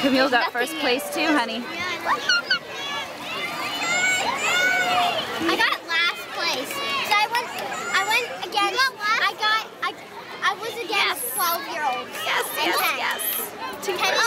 Camille got first place too, honey. I got last place. So I went, I went against, I got, I, I was against yes. 12 year olds. Yes, yes, yes.